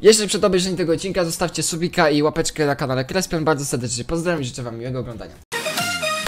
Jeszcze przed obejrzeniem tego odcinka zostawcie subika i łapeczkę na kanale Crespion. Bardzo serdecznie pozdrawiam i życzę wam miłego oglądania.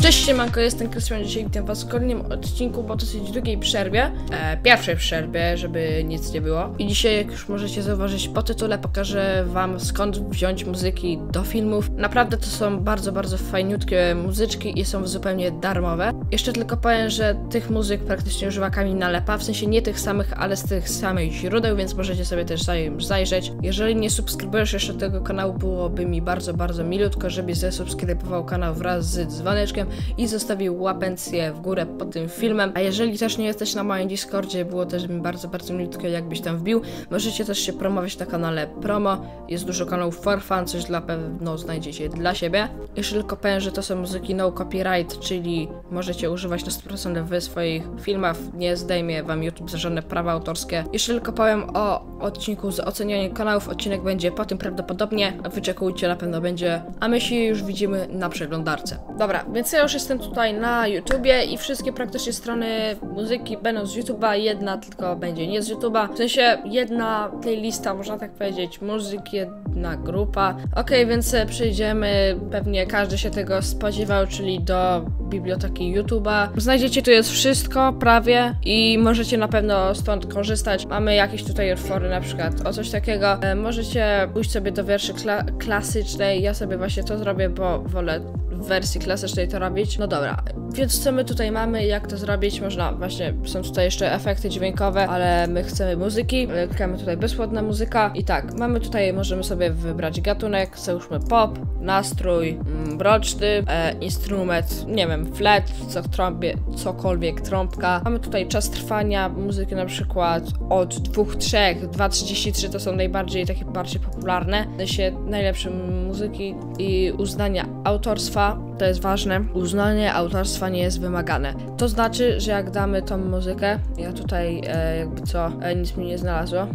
Cześć siemanko, jestem Krystian, dzisiaj witam was w kolejnym odcinku po dosyć długiej przerwie, e, pierwszej przerwie, żeby nic nie było. I dzisiaj, jak już możecie zauważyć po tytule, pokażę wam skąd wziąć muzyki do filmów. Naprawdę to są bardzo, bardzo fajniutkie muzyczki i są zupełnie darmowe. Jeszcze tylko powiem, że tych muzyk praktycznie używa Kamil Nalepa, w sensie nie tych samych, ale z tych samych źródeł, więc możecie sobie też zaj- zajrzeć. Jeżeli nie subskrybujesz jeszcze tego kanału, byłoby mi bardzo, bardzo milutko, żebyś zasubskrybował kanał wraz z dzwoneczkiem i zostawił łapencję w górę pod tym filmem. A jeżeli też nie jesteś na moim Discordzie, było też mi bardzo, bardzo milutko, jakbyś tam wbił. Możecie też się promować na kanale Promo. Jest dużo kanałów for fun, coś dla pewno znajdziecie dla siebie. Jeszcze tylko powiem, że to są muzyki no copyright, czyli możecie używać na 100% w swoich filmach. Nie zdejmie wam YouTube za żadne prawa autorskie. Jeszcze tylko powiem o odcinku z ocenianiem kanałów. Odcinek będzie po tym prawdopodobnie. Wyczekujcie, na pewno będzie. A my się już widzimy na przeglądarce. Dobra, więc ja już jestem tutaj na YouTubie i wszystkie praktycznie strony muzyki będą z YouTuba, jedna tylko będzie nie z YouTuba. W sensie jedna playlista, można tak powiedzieć, muzyk, jedna grupa. Ok, więc e, przejdziemy, pewnie każdy się tego spodziewał, czyli do biblioteki YouTuba. Znajdziecie tu jest wszystko, prawie i możecie na pewno stąd korzystać. Mamy jakieś tutaj utwory na przykład o coś takiego. E, możecie pójść sobie do wierszy kla klasycznej, ja sobie właśnie to zrobię, bo wolę w wersji klasycznej to robić. No dobra, więc co my tutaj mamy, jak to zrobić? Można, właśnie są tutaj jeszcze efekty dźwiękowe, ale my chcemy muzyki. E, Klikamy tutaj bezpłatna muzyka i tak, mamy tutaj, możemy sobie wybrać gatunek, załóżmy pop, nastrój, broczny, e, instrument, nie wiem, flet, co trąbie, cokolwiek, trąbka. Mamy tutaj czas trwania muzyki na przykład od 2-3, 2.33 to są najbardziej takie bardziej popularne. W sensie najlepsze muzyki i uznania autorstwa, to jest ważne. Uznanie autorstwa nie jest wymagane. To znaczy, że jak damy tą muzykę, ja tutaj e, jakby co, e, nic mi nie znalazło,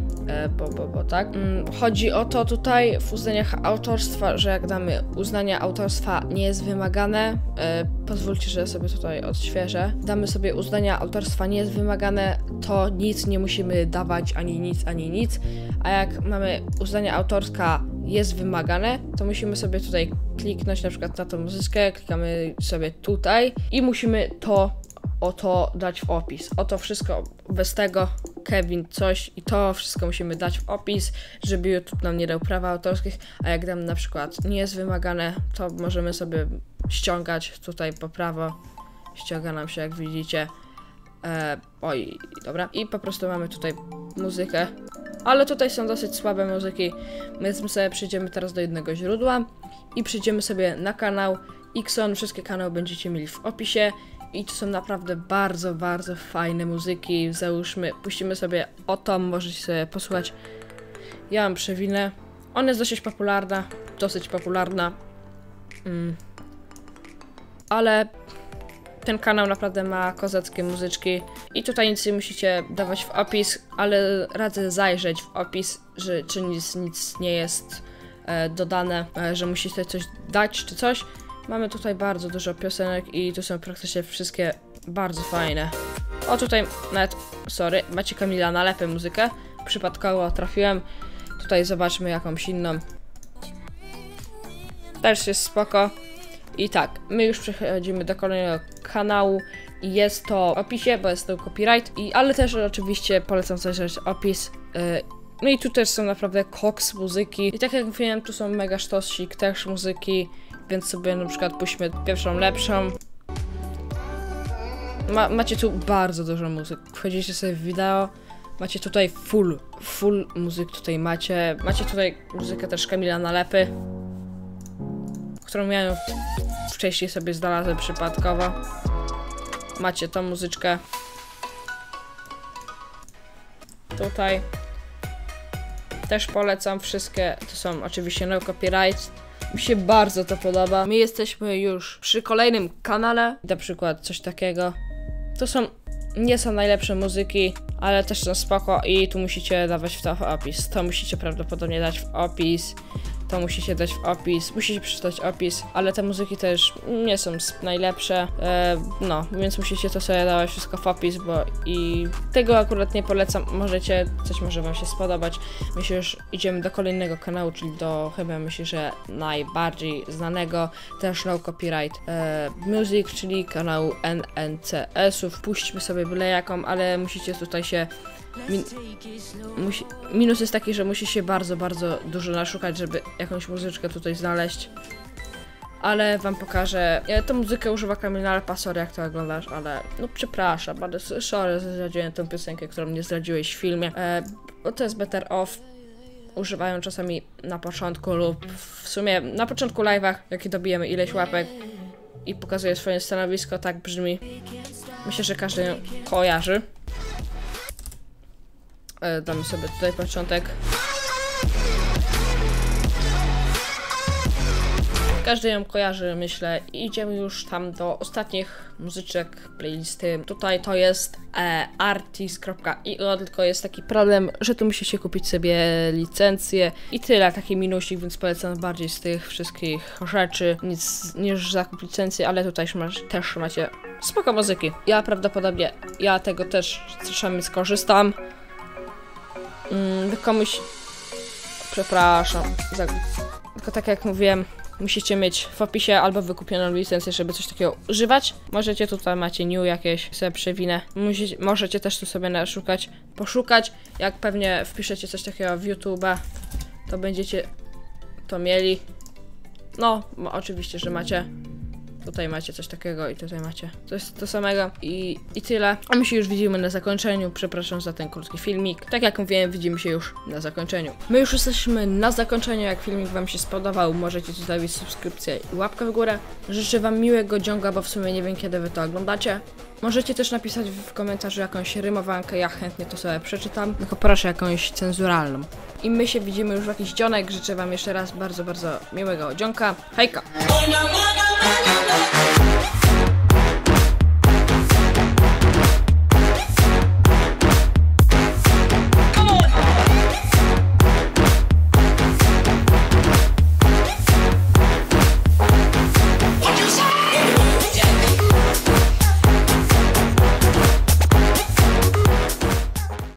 bo, bo, bo tak. Mm, chodzi o to tutaj w uznaniach autorstwa, że jak damy uznanie autorstwa nie jest wymagane, e, pozwólcie, że sobie tutaj odświeżę. Damy sobie uznania autorstwa nie jest wymagane, to nic nie musimy dawać, ani nic, ani nic. A jak mamy uznanie autorska jest wymagane, to musimy sobie tutaj kliknąć na przykład na tą muzyczkę, klikamy sobie tutaj i musimy to oto dać w opis. Oto wszystko bez tego Kevin coś i to wszystko musimy dać w opis, żeby YouTube nam nie dał prawa autorskich, a jak dam na przykład nie jest wymagane, to możemy sobie ściągać tutaj po prawo. Ściąga nam się jak widzicie. E, oj, dobra. I po prostu mamy tutaj muzykę. Ale tutaj są dosyć słabe muzyki, więc my sobie przejdziemy teraz do jednego źródła i przejdziemy sobie na kanał Xon. Wszystkie kanały będziecie mieli w opisie. I to są naprawdę bardzo, bardzo fajne muzyki. Załóżmy, puścimy sobie o to, możecie sobie posłuchać. Ja mam przewinę. Ona jest dosyć popularna, dosyć popularna. Mm. Ale ten kanał naprawdę ma kozackie muzyczki i tutaj nic nie musicie dawać w opis, ale radzę zajrzeć w opis, że, czy nic, nic nie jest e, dodane, e, że musicie coś dać czy coś. Mamy tutaj bardzo dużo piosenek i tu są praktycznie wszystkie bardzo fajne. O tutaj nawet, sorry, macie Kamila na lepę muzykę, przypadkowo trafiłem. Tutaj zobaczmy jakąś inną. Też jest spoko. I tak, my już przechodzimy do kolejnego kanału i jest to w opisie, bo jest to copyright, i, ale też oczywiście polecam zajrzeć opis. Yy, no i tu też są naprawdę koks muzyki. I tak jak mówiłem, tu są mega sztosik też muzyki, więc sobie na przykład puśćmy pierwszą lepszą. Ma, macie tu bardzo dużo muzyk. Wchodzicie sobie w wideo, macie tutaj full, full muzyk tutaj macie. Macie tutaj muzykę też Kamila Nalepy, którą miałem wcześniej sobie znalazłem przypadkowo. Macie tą muzyczkę. Tutaj. Też polecam wszystkie. To są oczywiście no copyright. Mi się bardzo to podoba. My jesteśmy już przy kolejnym kanale. Na przykład coś takiego. To są. Nie są najlepsze muzyki, ale też są spoko i tu musicie dawać w to w opis. To musicie prawdopodobnie dać w opis. To musicie dać w opis, musicie przeczytać opis, ale te muzyki też nie są najlepsze, e, no, więc musicie to sobie dawać wszystko w opis, bo i tego akurat nie polecam, możecie, coś może wam się spodobać. My się już idziemy do kolejnego kanału, czyli do chyba myślę, że najbardziej znanego, też no copyright e, music, czyli kanału NNCS-ów. Puśćmy sobie byle jaką, ale musicie tutaj się Min musi minus jest taki, że musi się bardzo, bardzo dużo naszukać, żeby jakąś muzyczkę tutaj znaleźć. Ale wam pokażę. Ja muzykę używa Kamil Alpa, sorry jak to oglądasz, ale no przepraszam, ale sorry, że zdradziłem tę piosenkę, którą nie zdradziłeś w filmie. E, bo to jest Better Off. Używają czasami na początku lub w sumie na początku live'ach, jak dobijemy ileś łapek i pokazuje swoje stanowisko, tak brzmi. Myślę, że każdy kojarzy. E, damy sobie tutaj początek. Każdy ją kojarzy, myślę. I idziemy już tam do ostatnich muzyczek playlisty. Tutaj to jest e, artist.io, tylko jest taki problem, że tu musicie kupić sobie licencję i tyle, taki minusik, więc polecam bardziej z tych wszystkich rzeczy nic niż zakup licencji, ale tutaj też macie spoko muzyki. Ja prawdopodobnie, ja tego też czasami skorzystam. Mm, komuś. Przepraszam. Za... Tylko tak jak mówiłem, musicie mieć w opisie albo wykupioną licencję, żeby coś takiego używać. Możecie tutaj macie new jakieś, sobie przewinę. Możecie też tu sobie naszukać, poszukać. Jak pewnie wpiszecie coś takiego w YouTube'a, to będziecie to mieli. No, oczywiście, że macie. Tutaj macie coś takiego i tutaj macie coś to samego i, i tyle. A my się już widzimy na zakończeniu. Przepraszam za ten krótki filmik. Tak jak mówiłem, widzimy się już na zakończeniu. My już jesteśmy na zakończeniu. Jak filmik Wam się spodobał, możecie zostawić subskrypcję i łapkę w górę. Życzę Wam miłego dziąga, bo w sumie nie wiem kiedy Wy to oglądacie. Możecie też napisać w komentarzu jakąś rymowankę, ja chętnie to sobie przeczytam. Tylko proszę jakąś cenzuralną. I my się widzimy już w jakiś dzionek. Życzę Wam jeszcze raz bardzo, bardzo miłego dzionka. Hejka! Ano.